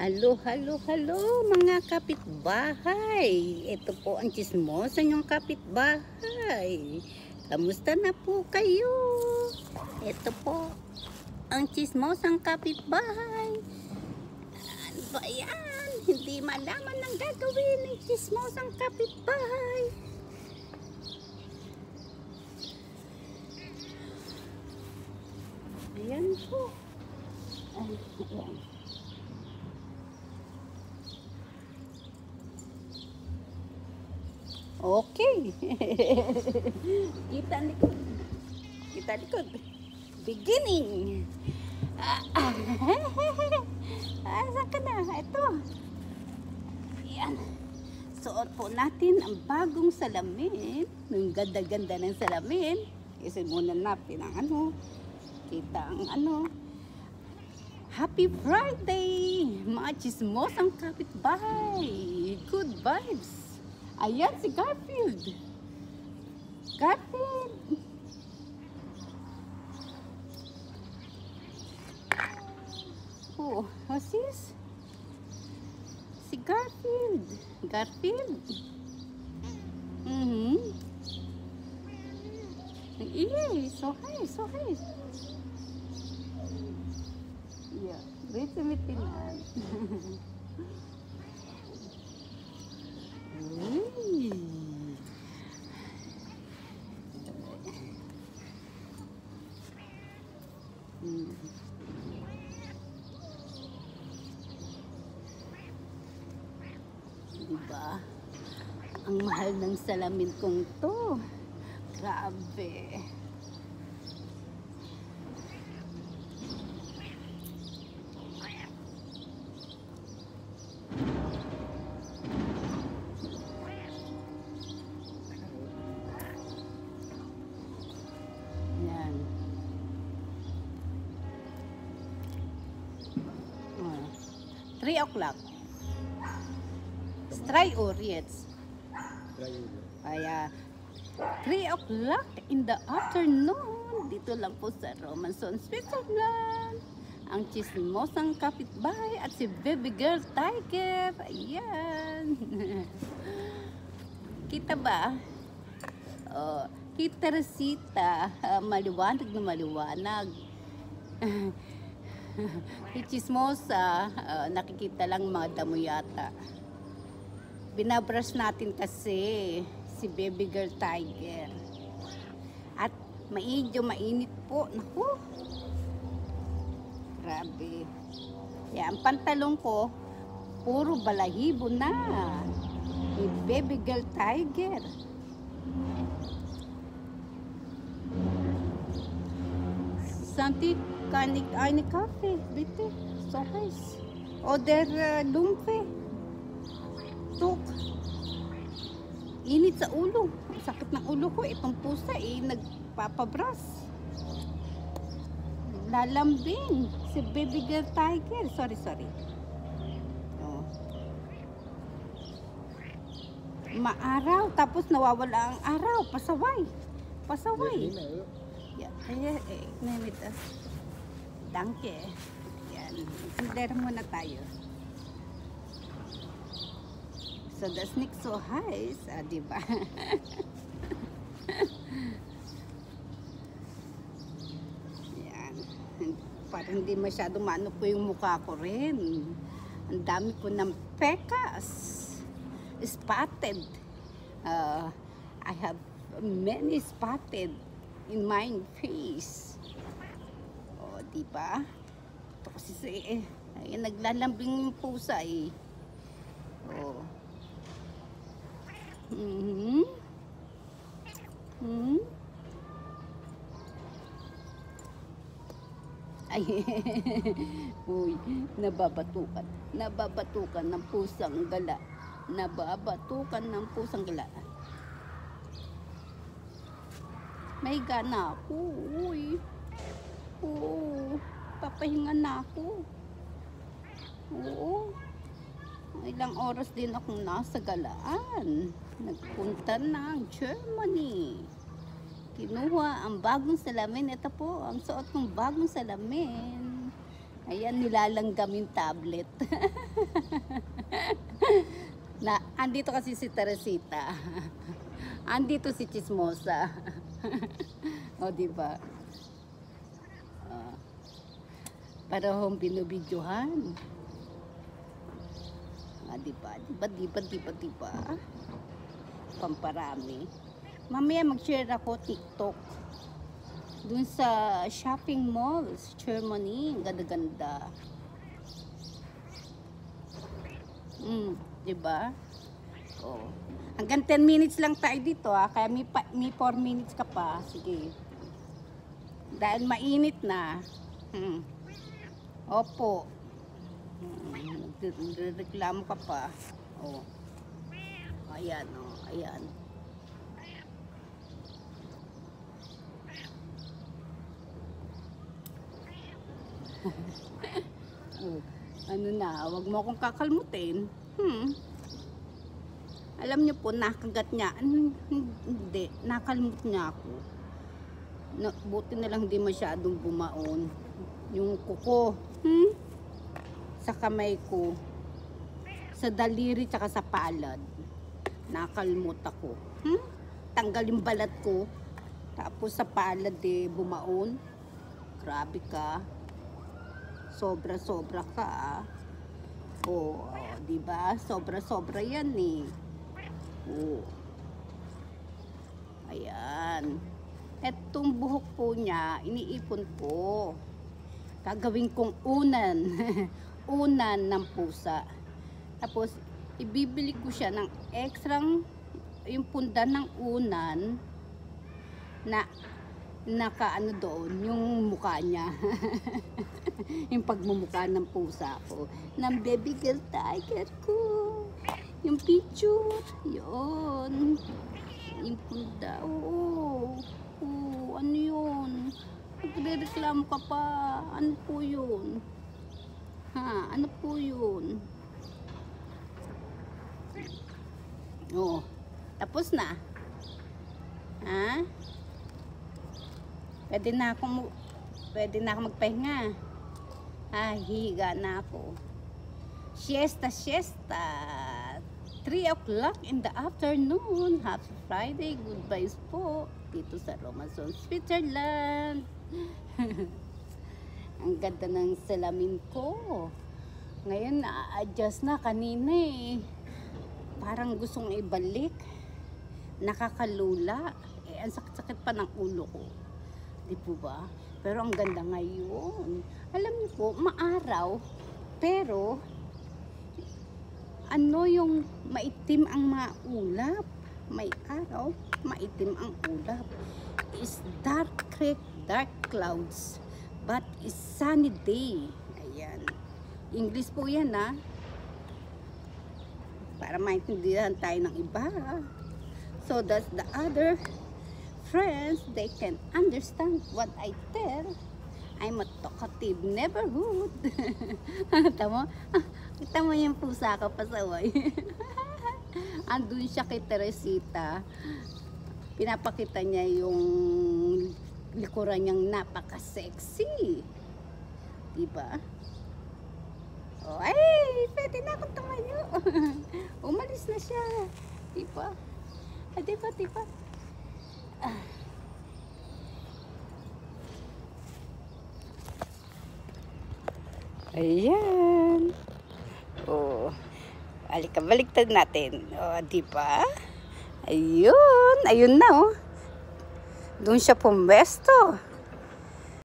Halo, halo, halo mga kapitbahay. Ito po ang chismosa niyong kapitbahay. Kamusta na po kayo? Ito po ang chismosang kapitbahay. Ano ba yan? Hindi malaman ang gagawin ng chismosang kapitbahay. Ayan po. Ay, ayan. Okay. Kita likod. Kita likod. Beginning. Ah, ah. ah, ka na? Ito. Yan. Suot po natin ang bagong salamin. Ang ganda-ganda ng salamin. Kasi muna natin ang ano. Kita ang ano. Happy Friday! Mga chismosang kapitbahay. Good vibes. Ayan si Garfield. Garfield. Oh, what's this? Si Garfield. Garfield. Mm-hmm. Yay, so high, so high. Yeah, wait a minute. Uy. Mm. Diba? Mahal ng salamin kong to. Grabe. Yan. Oh. Three o'clock. Try Orients. Kaya, 3 o'clock in the afternoon, dito lang po sa Romanson, Switzerland. Ang chismosang kapitbahay at si baby girl Tiger. Ayan. Kita ba? Oh, kita resita, ah, maliwanag na maliwanag. Chismosa, ah, nakikita lang mga damo yata. Binabrush natin kasi si baby girl tiger. At medyo mainit po. Naku. Grabe. Yan, ang pantalong ko, puro balahibo na. Ni baby girl tiger. Santi kanik ay ni kafe. Bitte. So nice. Oder uh, lumpe. Tuk. Init sa ulo. Sakit ng ulo ko. Itong pusa eh, nagpapabras. Lalambing. Si baby girl tiger. Sorry, sorry. Oh. Maaraw. Tapos nawawala ang araw. Pasaway. Pasaway. Yeah. Ay, eh, namit. Danke. Yan. Sindera muna tayo. So that's not so high, ah, di ba? Yan. Parang hindi masyado maano po yung mukha ko rin. Ang dami ko ng pekas. Spotted. Uh, I have many spotted in my face. O, di ba? Ito kasi si, eh, naglalambing yung pusa eh. Oh. Mhm. Mhm. Ay, uy, nababatukan. Nababatukan ng pusang gala. Nababatukan ng pusang gala. May gana ako, uy. Oo, papahinga na ako. Oo. Ilang oras din akong nasa galaan. Nagpunta ng Germany. Kinuha ang bagong salamin. Ito po, ang suot ng bagong salamin. Ayan, nilalanggam yung tablet. na, andito kasi si Teresita. andito si Chismosa. o, di ba? Ah. para hong binubidyohan. Ah, di ba? Di ba, di ba, di ba, di ba? Pamparami. Mamaya mag-share ako TikTok. Dun sa shopping malls, Germany, ganda-ganda. Mm, 'di ba? Oh. Hanggang 10 minutes lang tayo dito ah, kaya may, pa, may 4 minutes ka pa. Sige. Dahil mainit na. Hmm. Opo. Hmm. Reklamo ka pa. Oh. Ayan, oh. Ayan. oh, ano na, wag mo akong kakalmutin. Hmm. Alam niyo po, nakagat niya. Ano, Hindi, nakalmut niya ako. Na, buti na lang hindi masyadong bumaon. Yung kuko, hmm? Sa kamay ko, sa daliri tsaka sa palad. Nakalmut ako. Hmm? Tanggal yung balat ko. Tapos sa palad eh, bumaon. Grabe ka sobra-sobra ka ah. Oh, oh 'di ba? Sobra-sobra 'yan eh. Oh. Ayan. Etong buhok po niya, iniipon ko. Gagawin kong unan. unan ng pusa. Tapos, ibibili ko siya ng ekstrang yung punda ng unan na naka ano doon, yung mukha niya. yung pagmumukha ng pusa ko. Ng baby girl tiger ko. Yung picture. Yun. Yung punda. Oo. Oo. Ano yun? Nagre-reklamo ka pa. Ano po yun? Ha? Ano po yun? Oo. Tapos na. Ha? Pwede na ako pwede na ako magpahinga. Ah, higa na ako. Siesta, siesta. 3 o'clock in the afternoon. Happy Friday. Goodbye po. Dito sa Romason, Switzerland. Ang ganda ng salamin ko. Ngayon, na-adjust na kanina eh. Parang gustong ibalik. Nakakalula. Eh, ang sakit-sakit pa ng ulo ko. Di po ba? Pero ang ganda ngayon. Alam niyo po, maaraw. Pero, ano yung maitim ang mga ulap? May araw, maitim ang ulap. Is dark creek, dark clouds. But is sunny day. Ayan. English po yan ha. Para maintindihan tayo ng iba. So that's the other friends, they can understand what I tell. I'm a talkative neighborhood. Tama? Ah, kita mo yung pusa ka pasaway. Andun siya kay Teresita. Pinapakita niya yung likuran niyang napaka-sexy. Diba? Oh, ay, pwede na akong tumayo. Umalis na siya. Diba? Ah, diba, diba? Ayan. Oh. Alika, baliktad natin. Oh, di ba? Ayun. Ayun na, oh. Doon pumesto.